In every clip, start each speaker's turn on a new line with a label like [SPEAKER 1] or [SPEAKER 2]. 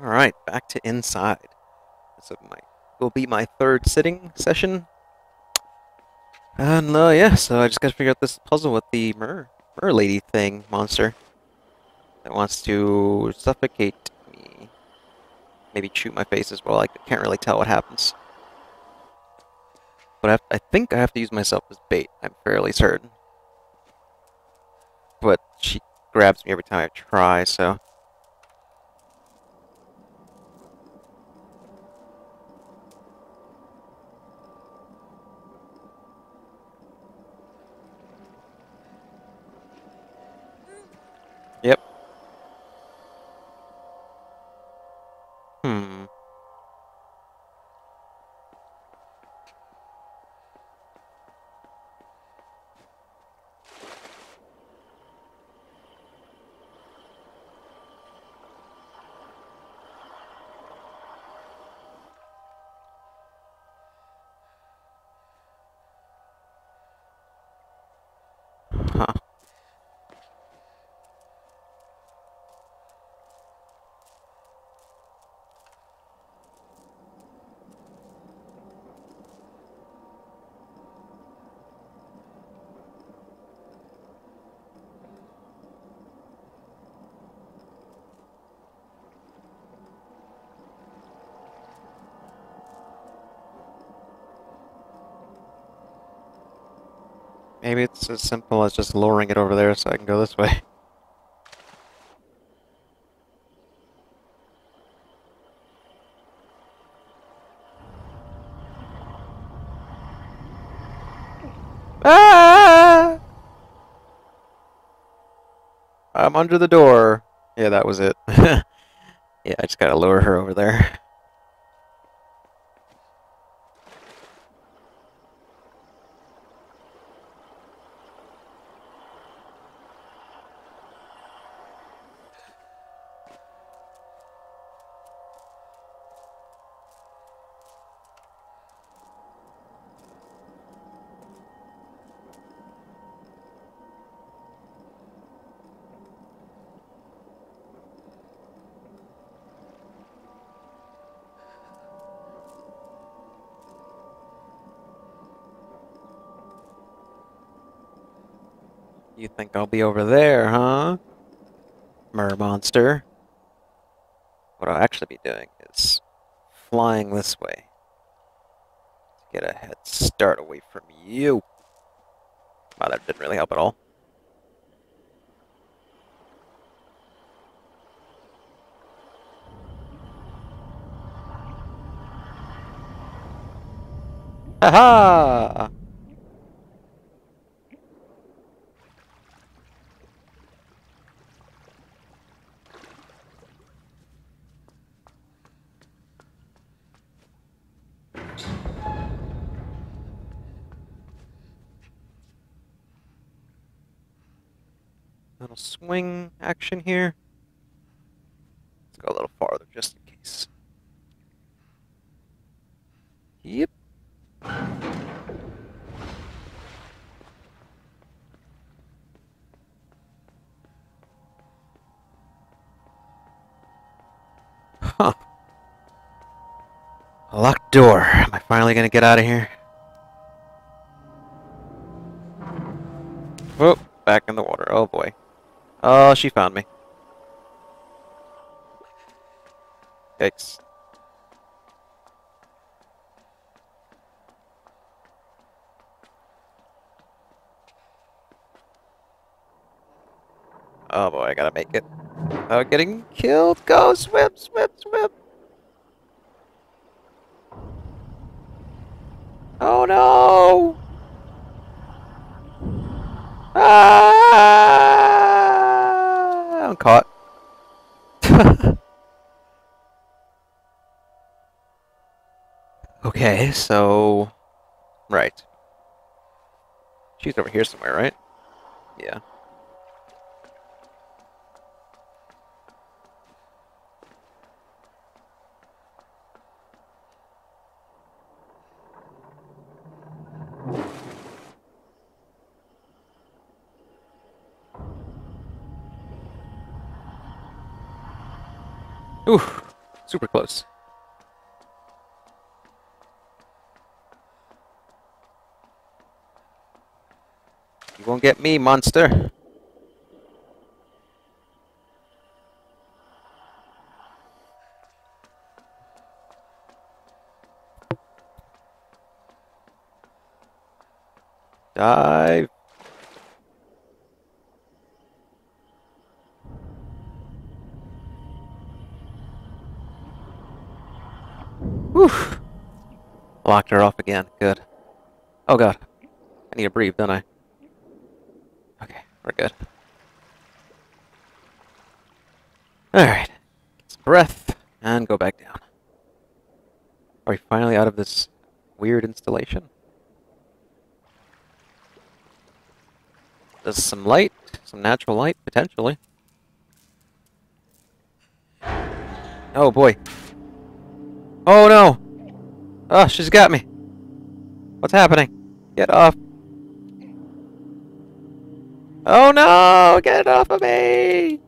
[SPEAKER 1] Alright, back to inside. This will, be my third sitting session. And, uh, yeah, so I just gotta figure out this puzzle with the mer, mer lady thing, monster. That wants to suffocate me. Maybe shoot my face as well, I can't really tell what happens. But I, have, I think I have to use myself as bait, I'm fairly certain. But she grabs me every time I try, so... Hmm. Huh. Maybe it's as simple as just lowering it over there so I can go this way. Ah! I'm under the door. Yeah, that was it. yeah, I just gotta lower her over there. think I'll be over there, huh? Mer monster. What I'll actually be doing is flying this way. To get a head start away from you. Wow, that didn't really help at all. Haha! Little swing action here. Let's go a little farther just in case. Yep. Huh. A locked door. Am I finally gonna get out of here? Whoop, back in the water. Oh boy. Oh, she found me. Yikes. Oh boy, I gotta make it. Oh, getting killed. Go, swim, swim, swim. Oh no! Ah! I'm caught. okay, so... Right. She's over here somewhere, right? Yeah. Ooh, Super close. You won't get me, monster. Dive. Whew. Locked her off again. Good. Oh god. I need to breathe, don't I? Okay, we're good. Alright. Some breath and go back down. Are we finally out of this weird installation? There's some light, some natural light, potentially. Oh boy. Oh no! Oh, she's got me. What's happening? Get off. Oh no! Get off of me!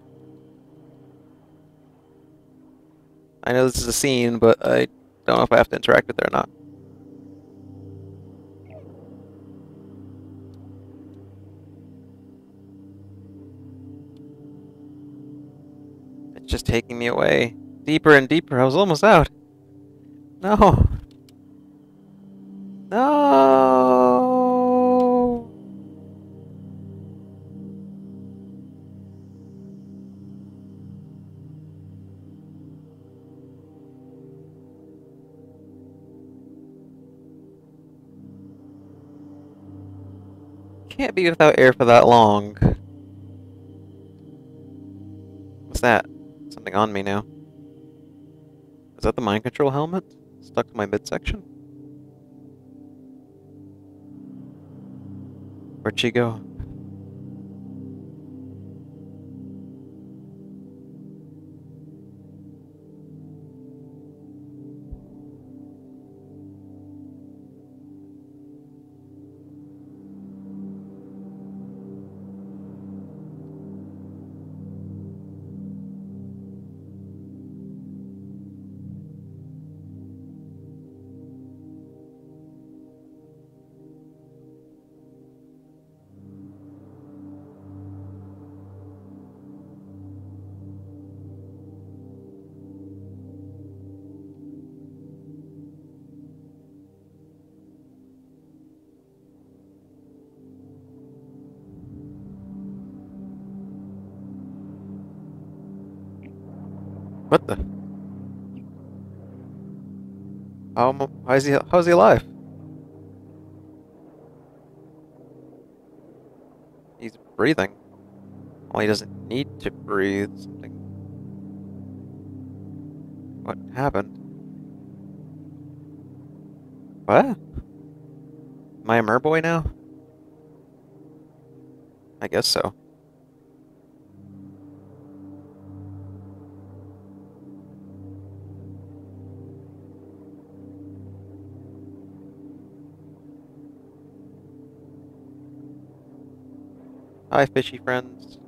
[SPEAKER 1] I know this is a scene, but I don't know if I have to interact with her or not. It's just taking me away. Deeper and deeper. I was almost out. No. No. Can't be without air for that long. What's that? Something on me now. Is that the mind control helmet? Stuck to my midsection? Where'd she go? What the? How, how is he? How's he alive? He's breathing. Well, he doesn't need to breathe. Something. What happened? What? Am I a merboy now? I guess so. Hi, fishy friends.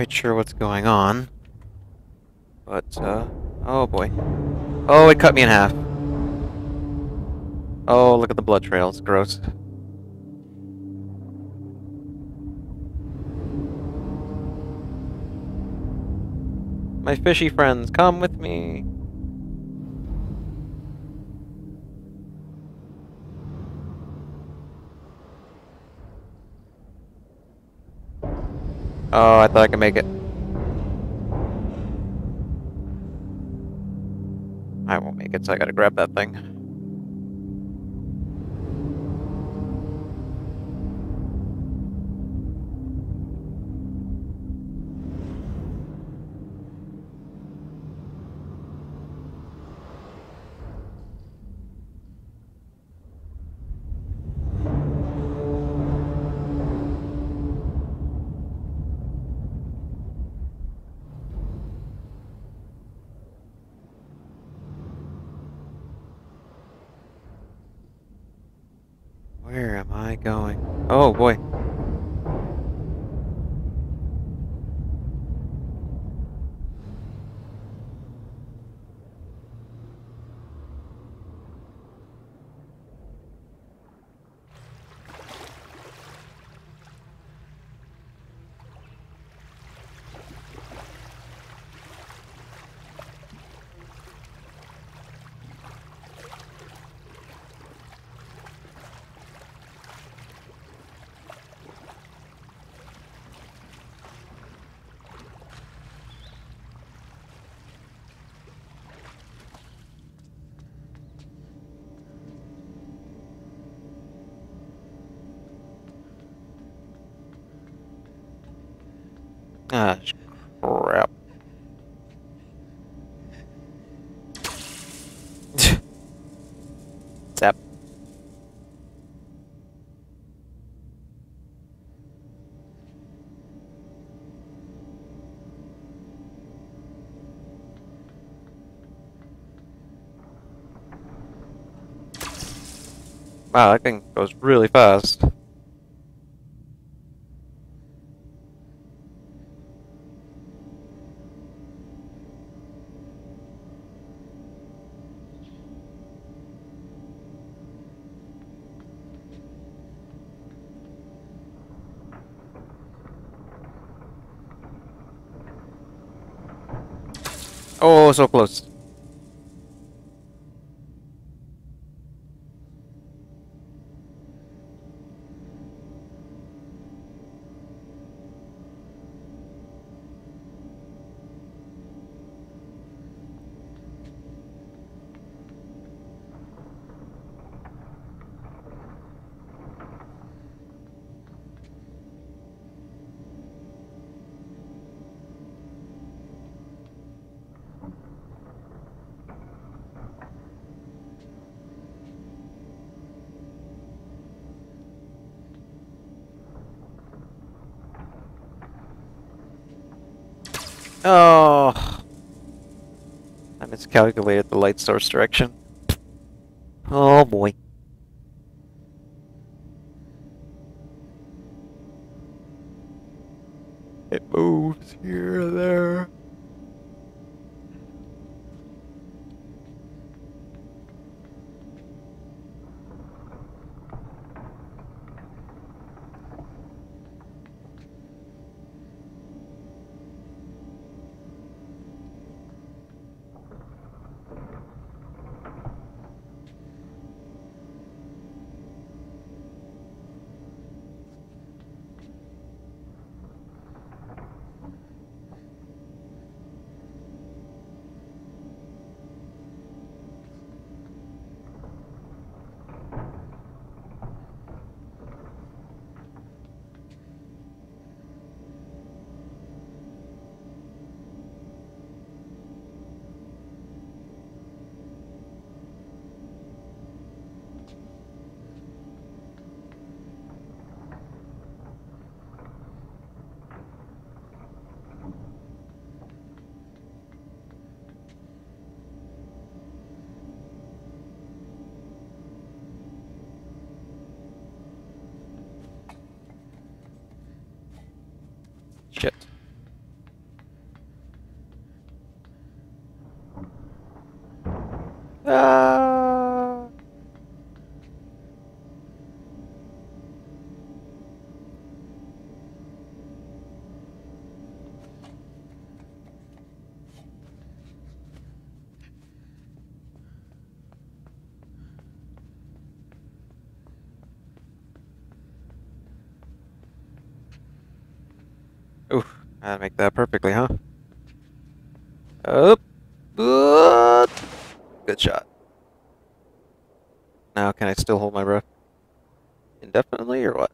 [SPEAKER 1] Quite sure what's going on. But, uh, oh boy. Oh, it cut me in half. Oh, look at the blood trails. Gross. My fishy friends, come with me. Oh, I thought I could make it. I won't make it, so I gotta grab that thing. Going? Oh boy. Wow, that thing goes really fast. Oh, so close. Oh. I miscalculated the light source direction. I'd make that perfectly, huh? Up. Uh, good shot. Now, can I still hold my breath? Indefinitely, or what?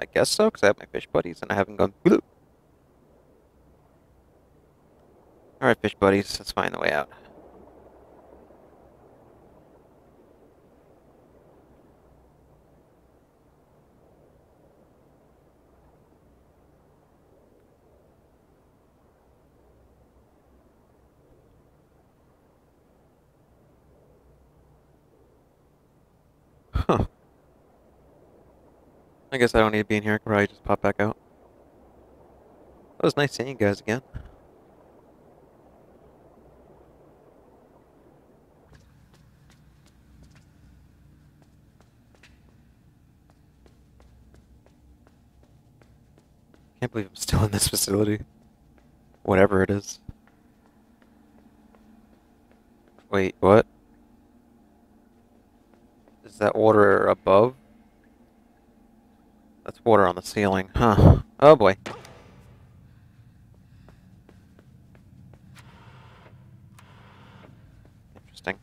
[SPEAKER 1] I guess so, because I have my fish buddies and I haven't gone. Alright, fish buddies, let's find the way out. Huh. I guess I don't need to be in here. I could probably just pop back out. It was nice seeing you guys again. Can't believe I'm still in this facility. Whatever it is. Wait, what? Is that water above? That's water on the ceiling. Huh. Oh boy. Interesting.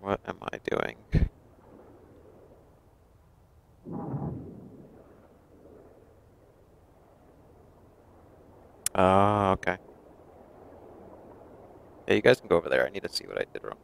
[SPEAKER 1] What am I doing? Oh, okay. Yeah, you guys can go over there. I need to see what I did wrong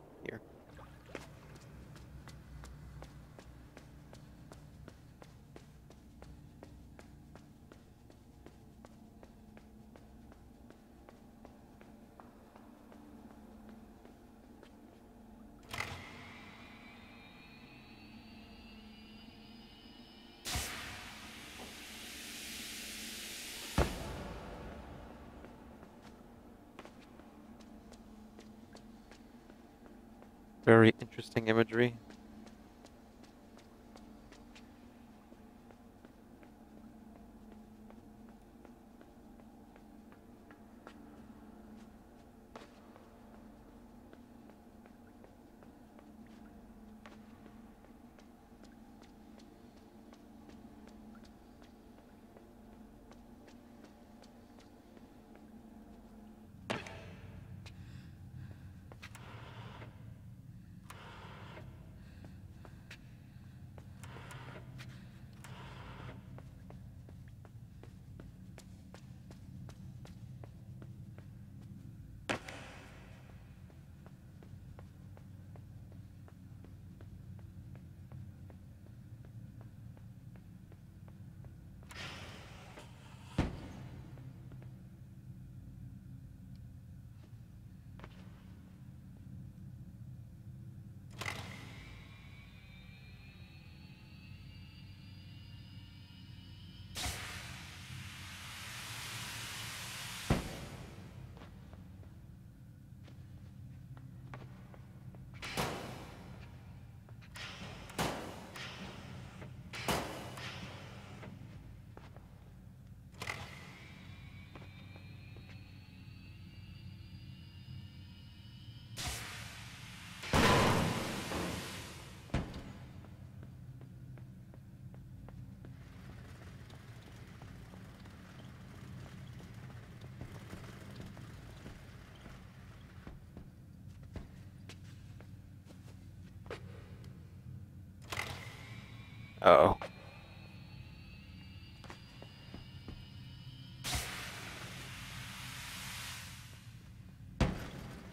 [SPEAKER 1] Uh oh.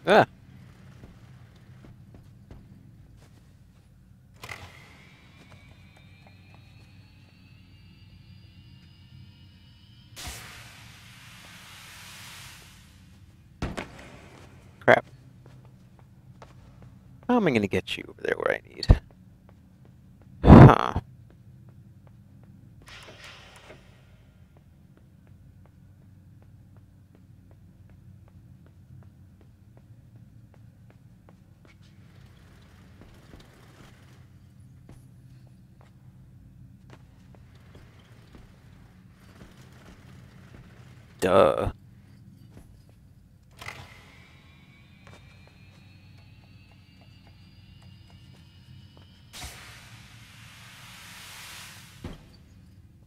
[SPEAKER 1] Ah. Crap. How am I gonna get you over there where I need? Duh.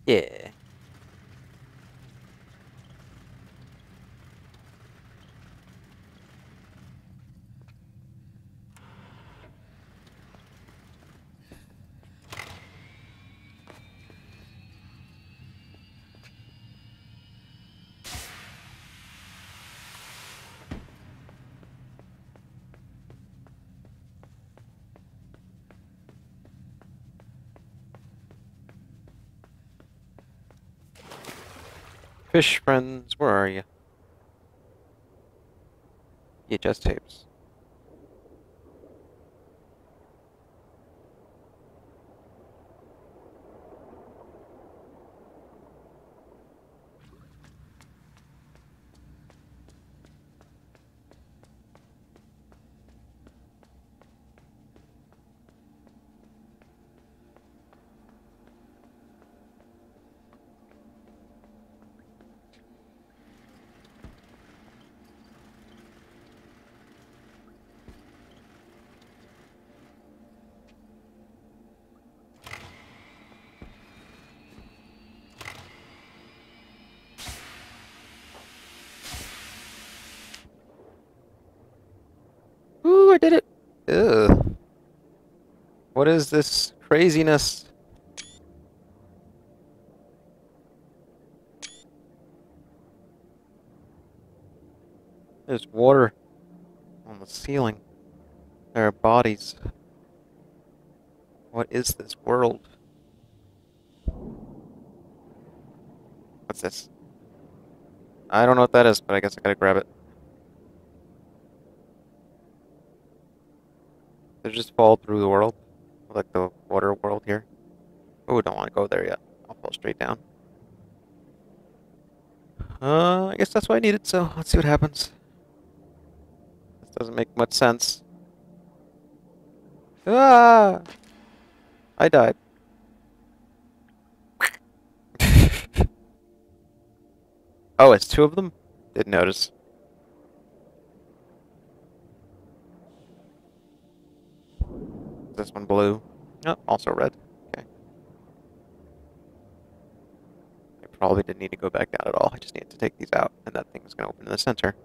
[SPEAKER 1] Yeah. Fish friends, where are you? VHS tapes. Ooh, I did it! Ugh. What is this craziness? There's water on the ceiling. There are bodies. What is this world? What's this? I don't know what that is, but I guess I gotta grab it. It just fall through the world? Like the water world here? Oh, don't want to go there yet. I'll fall straight down. Uh, I guess that's what I needed, so let's see what happens. This doesn't make much sense. Ah! I died. oh, it's two of them? Didn't notice. This one blue. Oh, also red. Okay. I probably didn't need to go back down at all. I just needed to take these out, and that thing's gonna open in the center.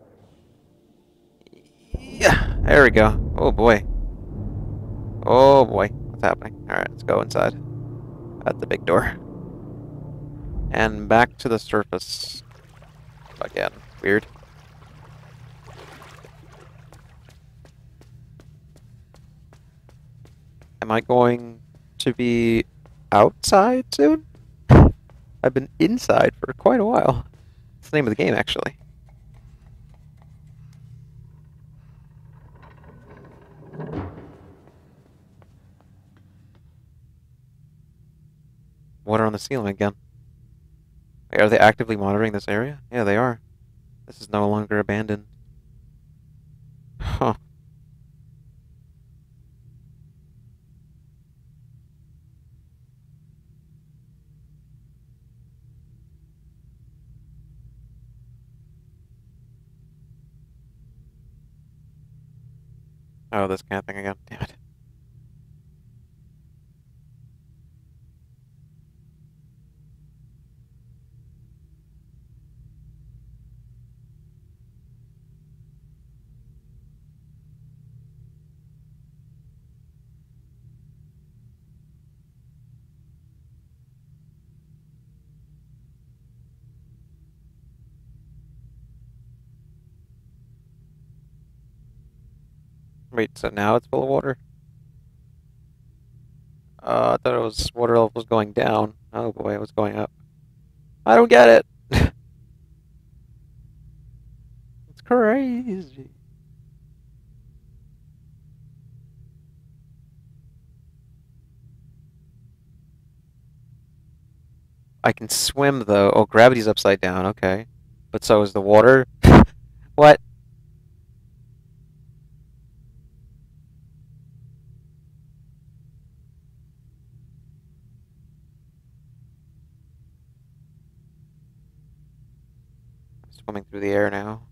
[SPEAKER 1] Yeah, there we go. Oh boy. Oh boy, what's happening? Alright, let's go inside. At the big door. And back to the surface. Again. Weird. Am I going to be outside soon? I've been inside for quite a while. It's the name of the game, actually. Water on the ceiling again. Wait, are they actively monitoring this area? Yeah, they are. This is no longer abandoned. Huh. Oh, this of thing again. Damn it. Wait, so now it's full of water? Uh, I thought it was water level was going down. Oh boy, it was going up. I don't get it. it's crazy. I can swim though. Oh, gravity's upside down. Okay, but so is the water. what? Swimming through the air now.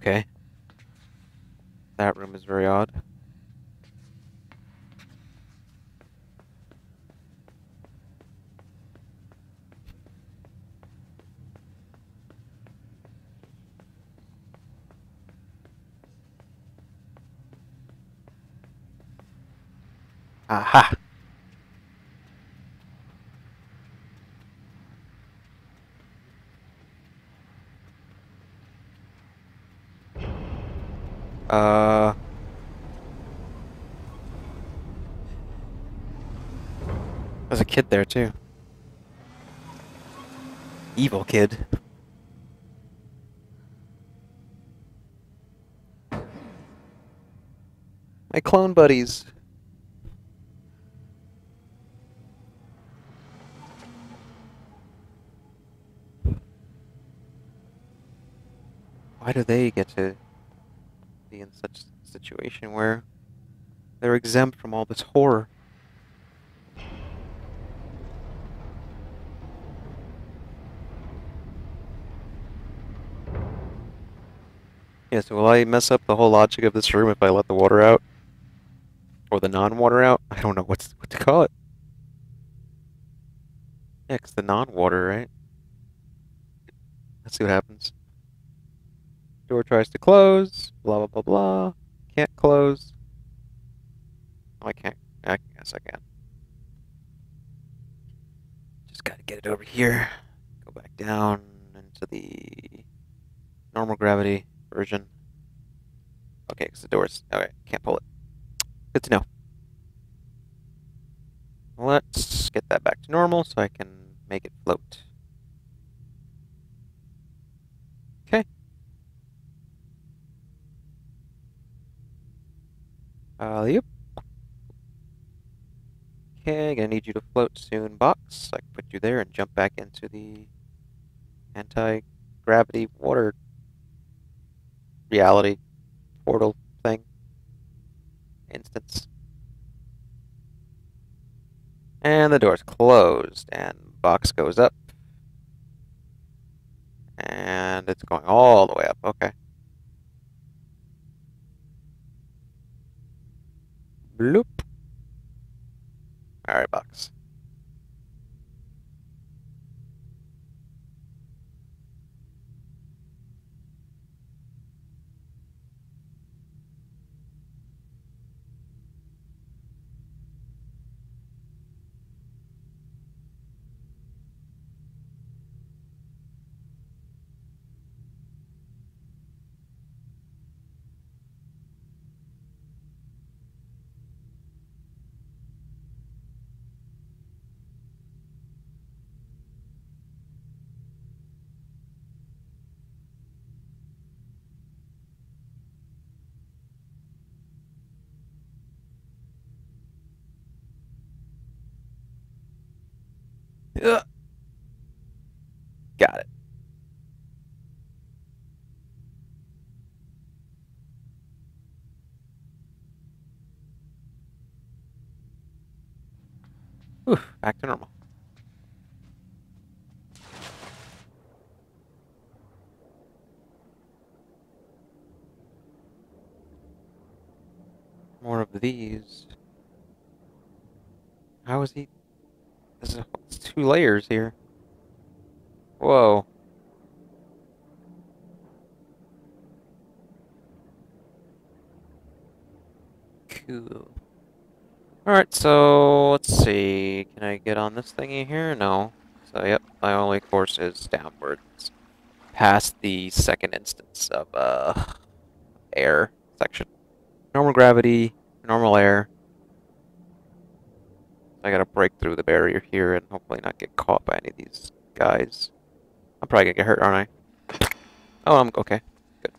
[SPEAKER 1] Okay. That room is very odd. Aha! Uh. There's a kid there too. Evil kid. My clone buddies. Why do they get to such situation where they're exempt from all this horror? Yeah, so will I mess up the whole logic of this room if I let the water out? Or the non-water out? I don't know what's what to call it. Yeah, the non-water, right? Let's see what happens. Door tries to close, blah blah blah blah. Can't close. Oh, I can't. I guess I can. Just gotta get it over here. Go back down into the normal gravity version. Okay, because the doors. Okay, can't pull it. Good to know. Let's get that back to normal so I can make it float. Okay. Uh, yep. Okay, gonna need you to float soon, box. I can put you there and jump back into the anti-gravity water reality portal thing instance. And the door's closed, and box goes up. And it's going all the way up. Okay. Bloop. Alright, box. Ugh. Got it. Whew, back to normal. More of these. How is he? Two layers here. Whoa. Cool. Alright, so let's see. Can I get on this thingy here? No. So, yep, my only course is downwards. Past the second instance of uh, air section. Normal gravity, normal air. I gotta break through the barrier here and hopefully not get caught by any of these guys. I'm probably gonna get hurt, aren't I? Oh, I'm okay. Good.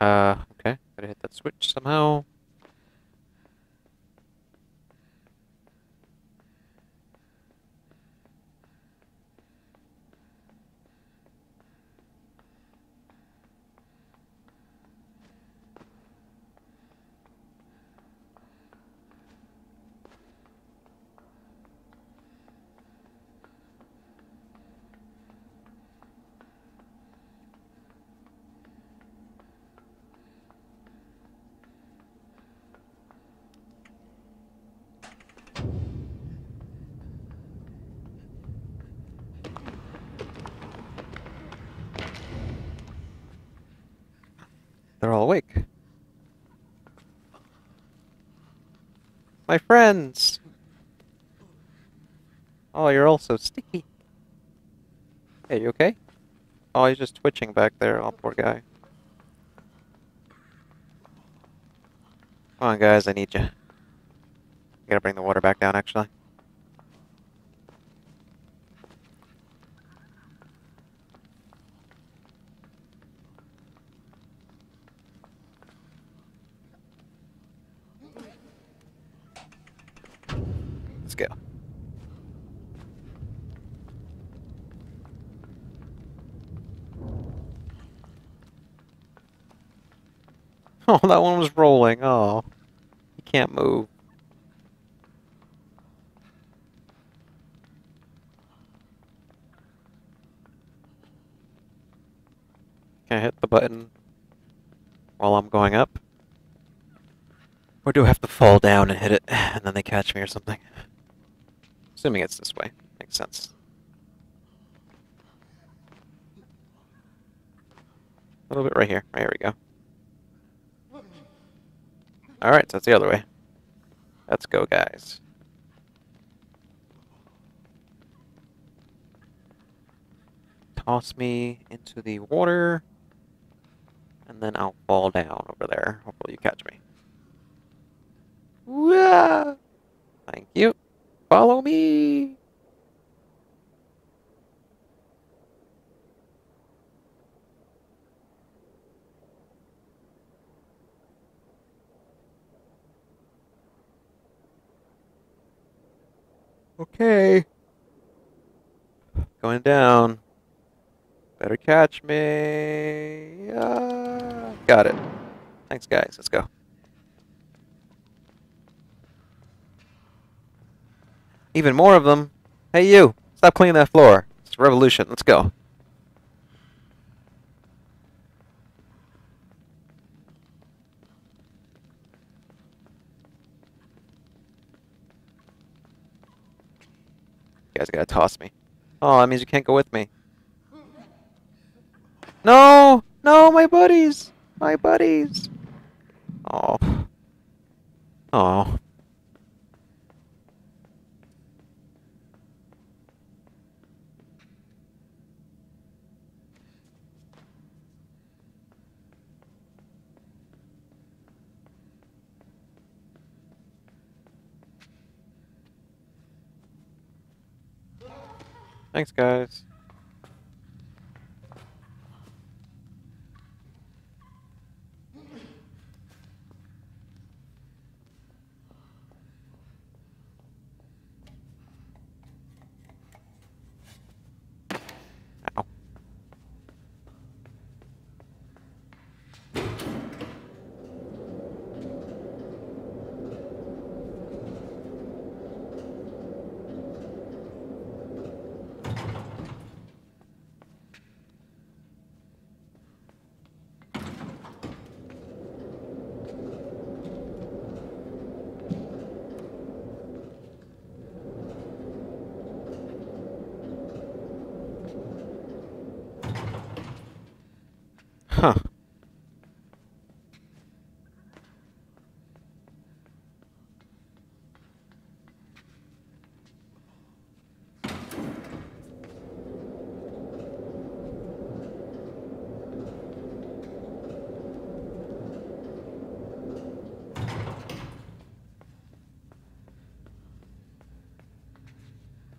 [SPEAKER 1] Uh, okay. Gotta hit that switch somehow. My friends! Oh, you're all so sticky. Hey, you okay? Oh, he's just twitching back there. Oh, poor guy. Come on, guys, I need you. Gotta bring the water back down, actually. Let's go. Oh, that one was rolling. Oh. He can't move. Can I hit the button while I'm going up? Or do I have to fall down and hit it, and then they catch me or something? Assuming it's this way. Makes sense. A little bit right here. Right, here we go. Alright, so that's the other way. Let's go, guys. Toss me into the water, and then I'll fall down over there. Hopefully you catch me. Wah! Thank you. Follow me. Okay. Going down. Better catch me. Ah, got it. Thanks, guys. Let's go. Even more of them. Hey, you! Stop cleaning that floor. It's a revolution. Let's go. You guys gotta toss me. Oh, that means you can't go with me. No! No, my buddies! My buddies! Oh. Oh. Thanks, guys. Ow. Huh.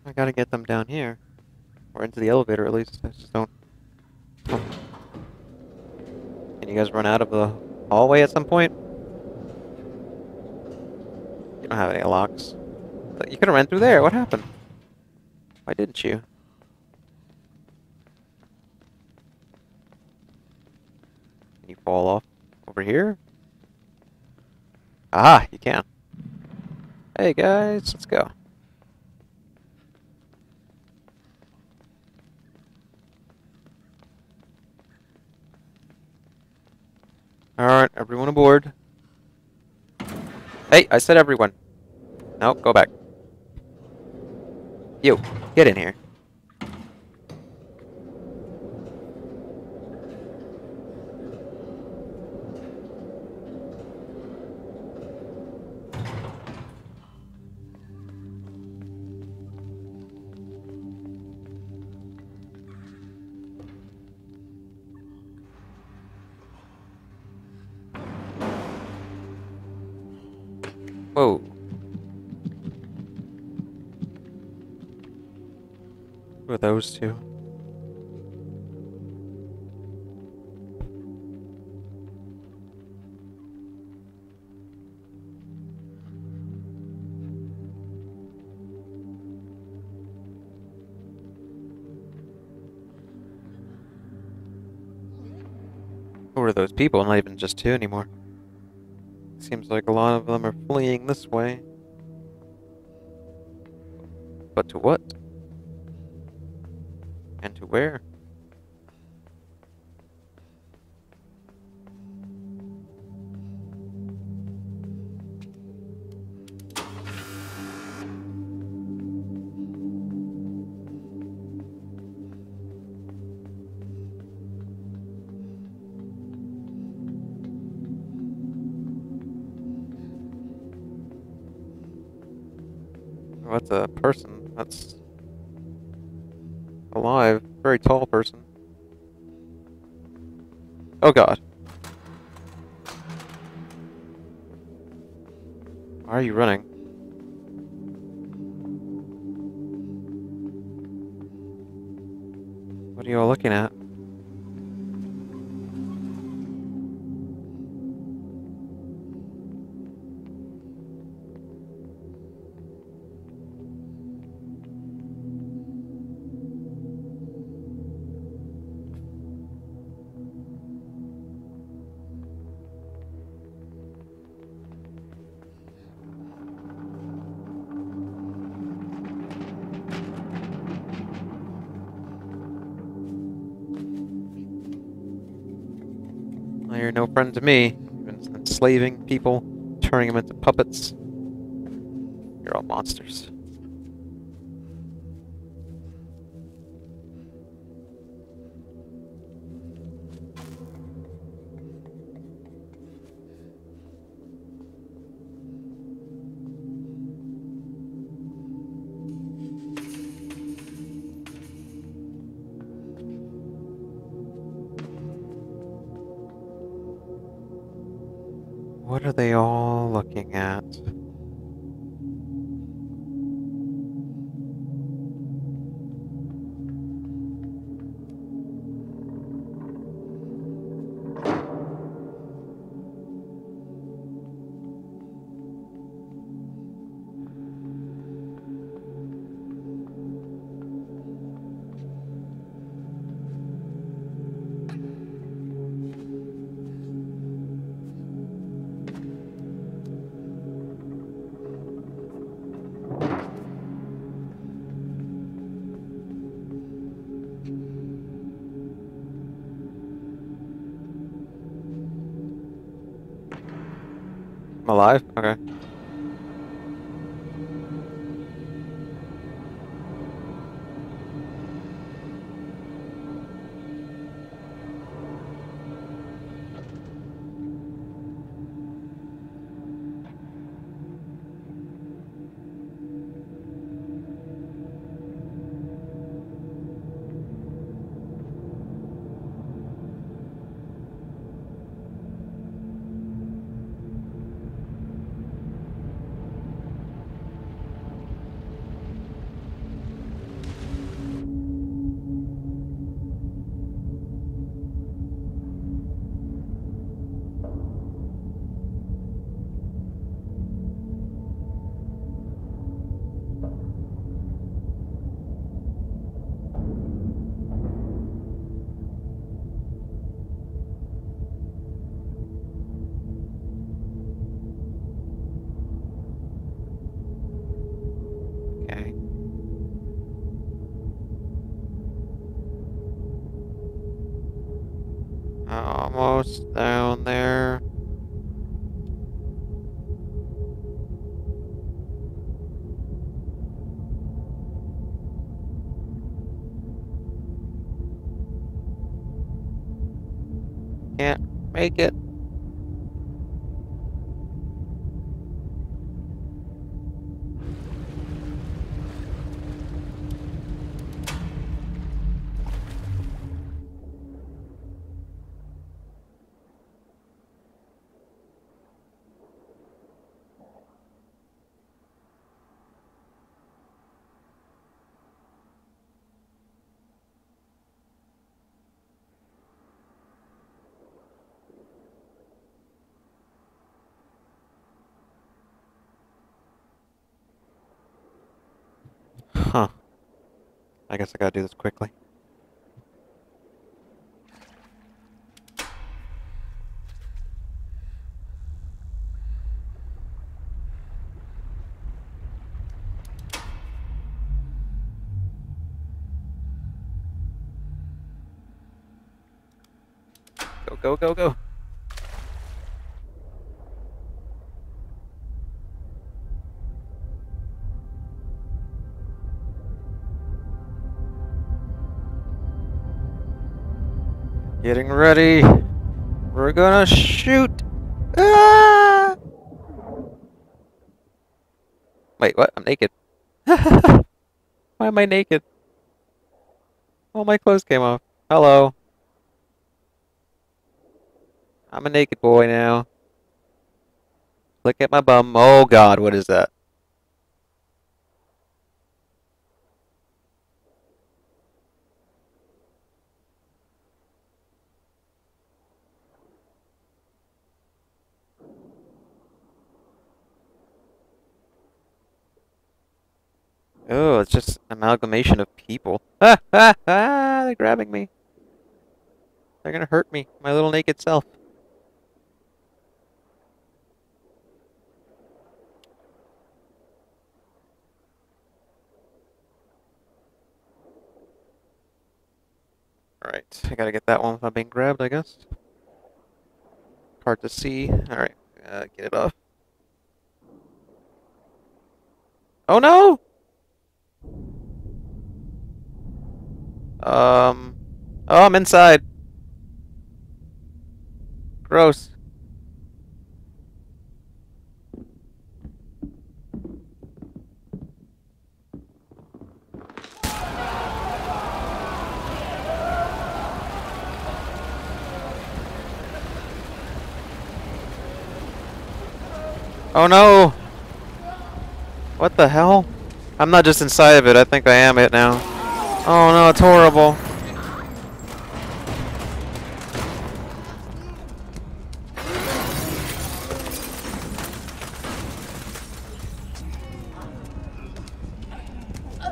[SPEAKER 1] I gotta get them down here. Or into the elevator at least. I just don't. Can you guys run out of the hallway at some point? You don't have any locks. You could have ran through there. What happened? Why didn't you? Can you fall off over here? Ah, you can. Hey guys, let's go. Alright, everyone aboard. Hey, I said everyone. No, go back. You, get in here. Who are those people? Not even just two anymore. Seems like a lot of them are fleeing this way. But to what? To where? That's a person. That's alive. Very tall person. Oh god. Why are you running? What are you all looking at? To me. Been enslaving people, turning them into puppets. You're all monsters. Make it. Huh. I guess I gotta do this quickly. Go, go, go, go. Getting ready. We're gonna shoot. Ah! Wait, what? I'm naked. Why am I naked? All my clothes came off. Hello. I'm a naked boy now. Look at my bum. Oh god, what is that? Oh, it's just amalgamation of people. Ah, ah, ah, they're grabbing me. They're gonna hurt me, my little naked self. Alright, I gotta get that one without being grabbed, I guess. Hard to see. Alright, uh, get it off. Oh no! Um. Oh, I'm inside. Gross. Oh no! What the hell? I'm not just inside of it, I think I am it now. Oh no, it's horrible.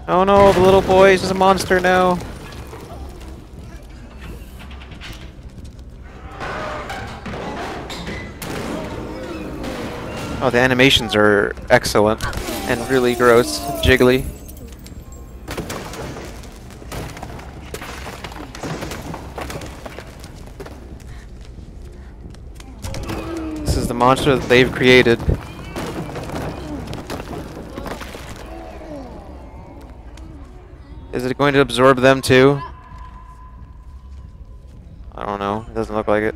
[SPEAKER 1] Oh no, the little boy is a monster now. Oh, the animations are excellent and really gross, jiggly. This is the monster that they've created. Is it going to absorb them too? I don't know. It doesn't look like it.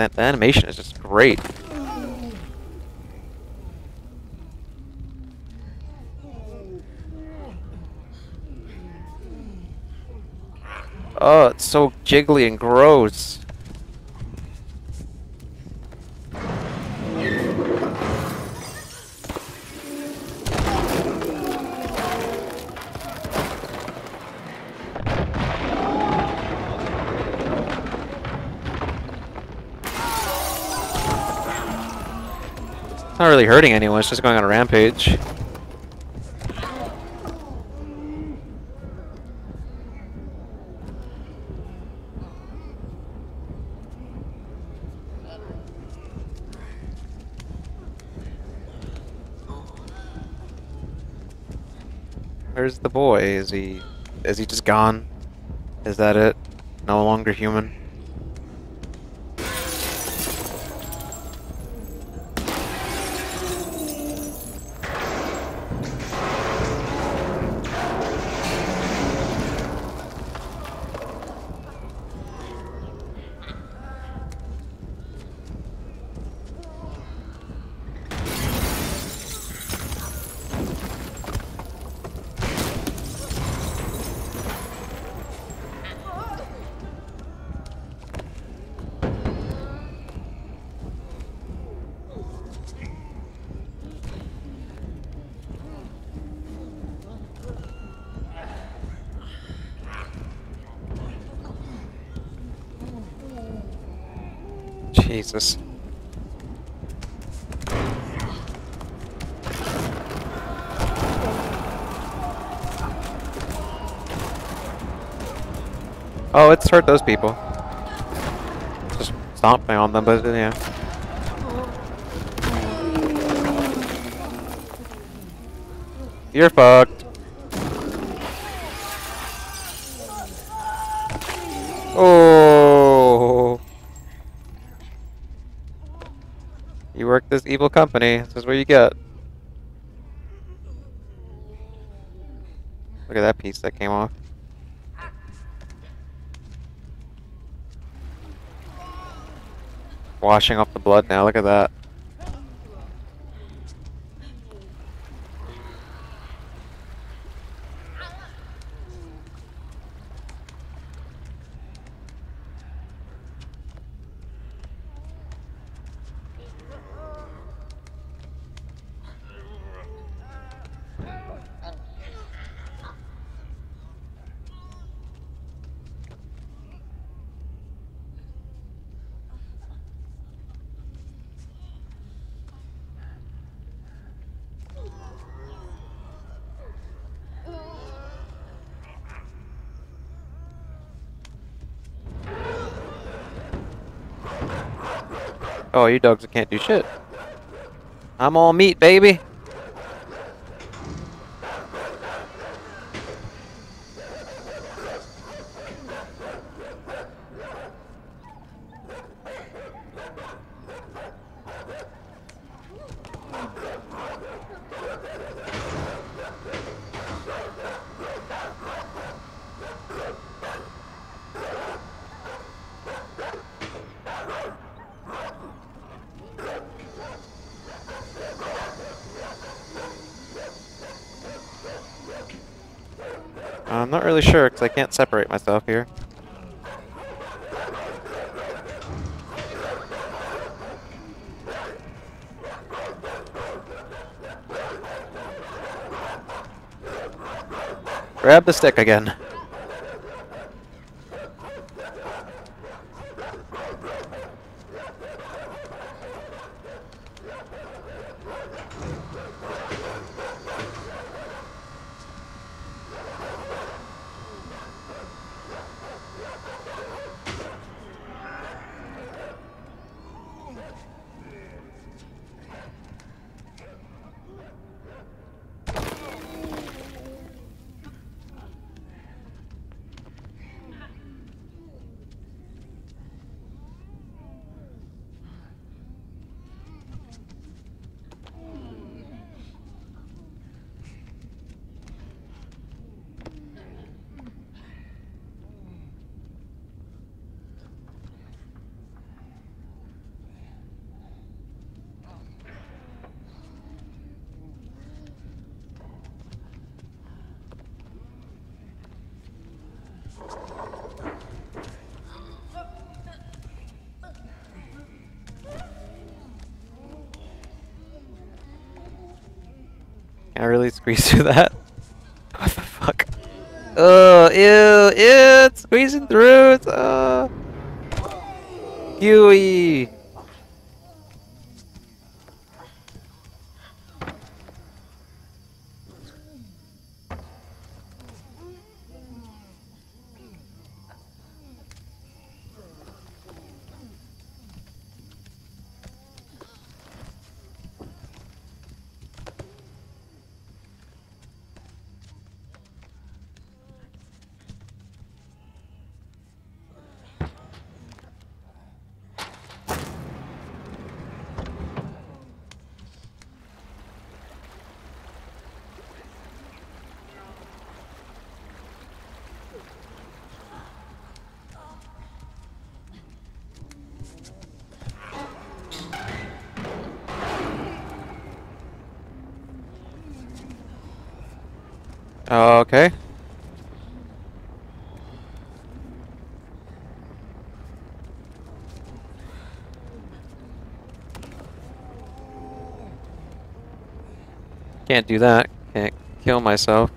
[SPEAKER 1] That the animation is just great. Oh, it's so jiggly and gross. Really hurting anyone, it's just going on a rampage. Where's the boy? Is he is he just gone? Is that it? No longer human? Oh, it's hurt those people. Just stomping on them, but yeah. You're fucked. Oh. You work this evil company. This is what you get. Look at that piece that came off. Washing off the blood now, look at that. Oh, you dogs can't do shit. I'm all meat, baby. I'm not really sure because I can't separate myself here. Grab the stick again. Really squeeze through that? What the fuck? Oh, ew, ew, it's squeezing through, it's, uh... Okay. Can't do that. Can't kill myself.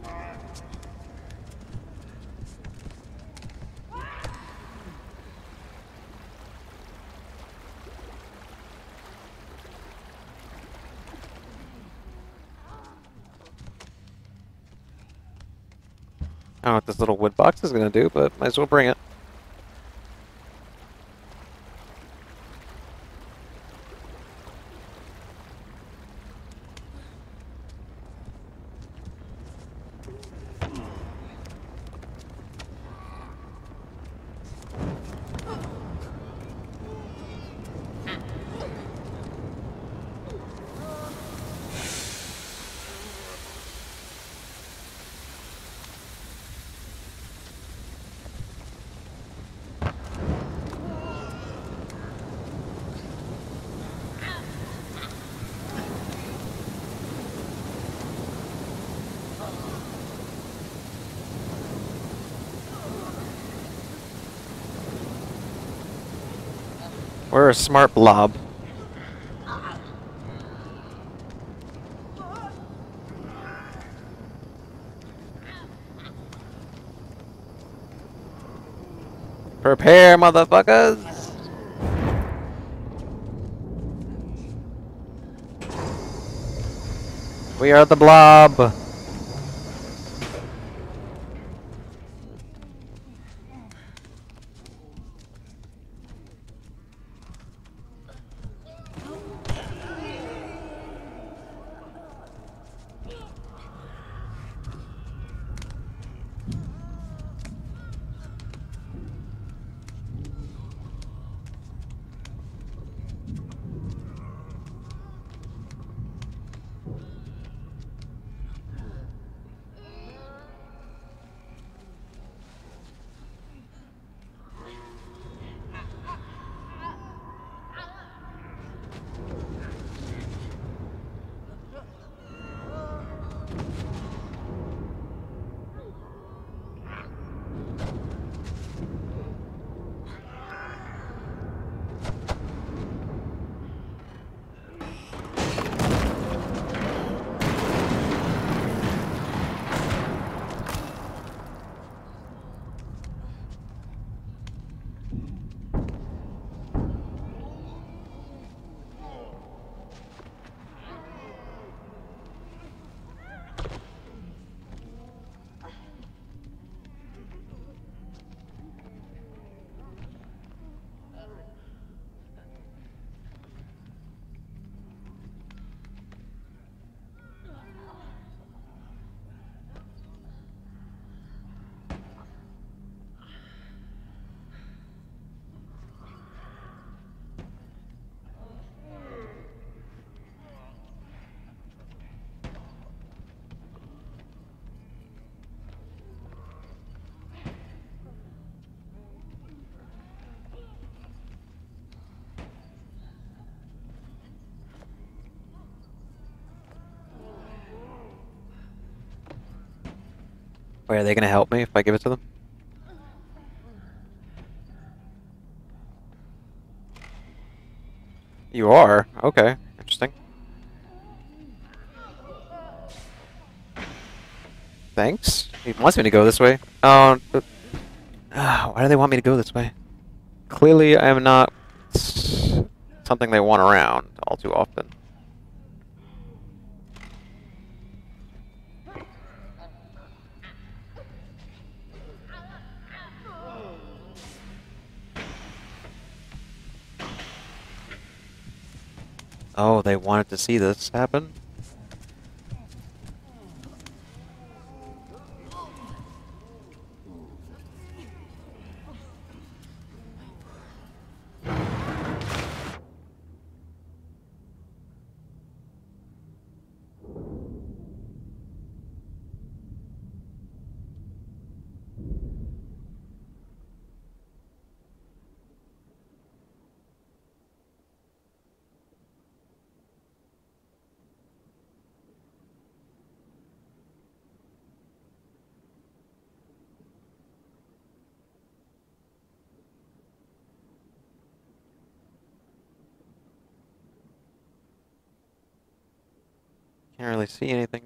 [SPEAKER 1] I don't know what this little wood box is gonna do, but might as well bring it. We're a smart blob. Prepare, motherfuckers! We are the blob! Wait, are they gonna help me if I give it to them? You are? Okay, interesting. Thanks. He wants me to go this way. Oh, uh, why do they want me to go this way? Clearly, I am not something they want around Oh, they wanted to see this happen? See anything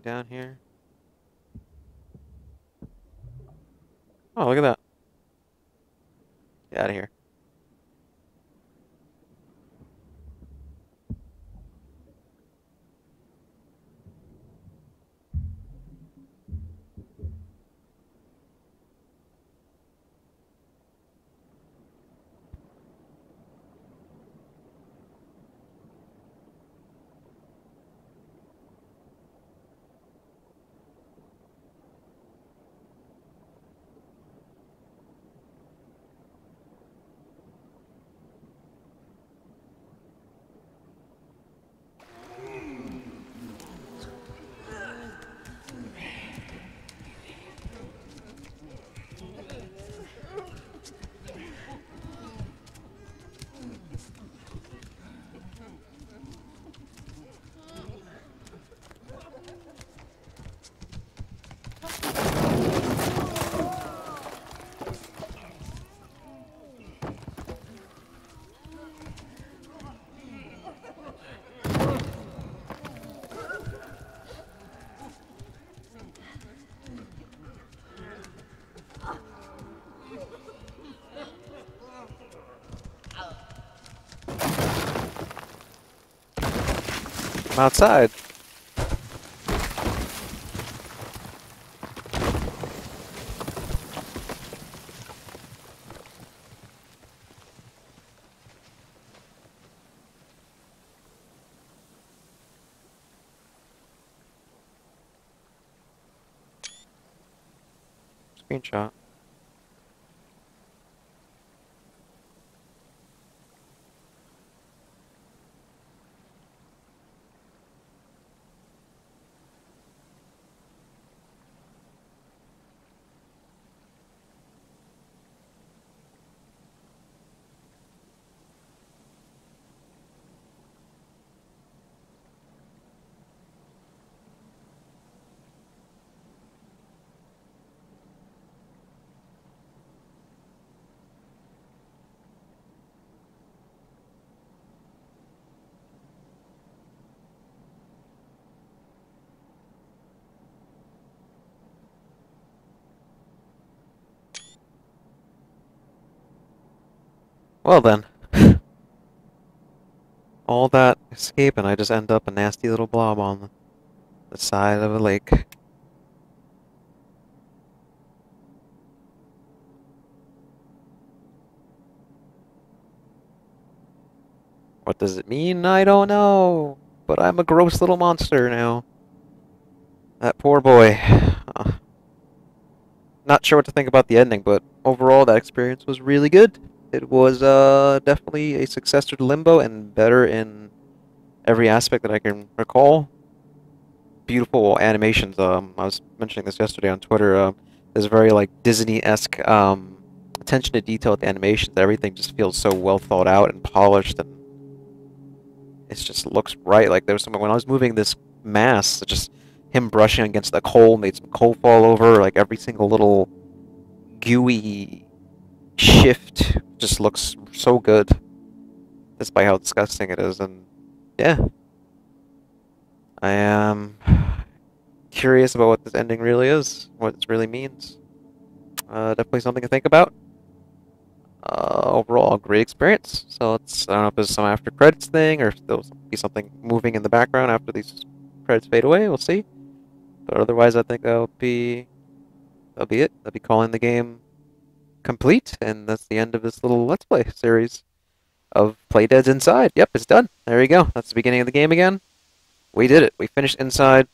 [SPEAKER 1] outside. Well then. All that escape and I just end up a nasty little blob on the side of a lake. What does it mean? I don't know. But I'm a gross little monster now. That poor boy. Not sure what to think about the ending, but overall that experience was really good. It was uh, definitely a successor to Limbo and better in every aspect that I can recall. Beautiful animations. Um, I was mentioning this yesterday on Twitter. Uh, there's very like Disney-esque um, attention to detail with the animations. Everything just feels so well thought out and polished, and it just looks right. Like there was someone when I was moving this mass, just him brushing against the coal made some coal fall over. Like every single little gooey shift just looks so good, despite how disgusting it is. And yeah, I am curious about what this ending really is, what this really means. Uh, definitely something to think about. Uh, overall, great experience. So it's I don't know if there's some after credits thing or if there'll be something moving in the background after these credits fade away. We'll see. But otherwise, I think that'll be that'll be it. I'll be calling the game complete, and that's the end of this little Let's Play series of Playdead's Inside. Yep, it's done. There you go. That's the beginning of the game again. We did it. We finished Inside.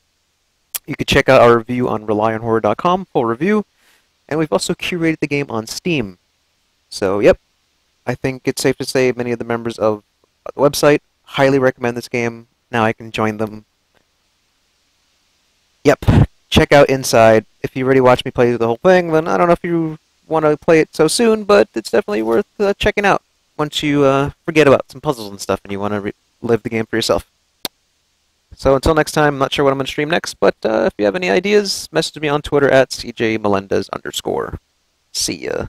[SPEAKER 1] You can check out our review on relyonhorror.com, full review, and we've also curated the game on Steam. So, yep, I think it's safe to say many of the members of the website highly recommend this game. Now I can join them. Yep, check out Inside. If you already watched me play the whole thing, then I don't know if you want to play it so soon, but it's definitely worth uh, checking out once you uh, forget about some puzzles and stuff and you want to live the game for yourself. So until next time, I'm not sure what I'm going to stream next, but uh, if you have any ideas, message me on Twitter at cjmelendez underscore. See ya.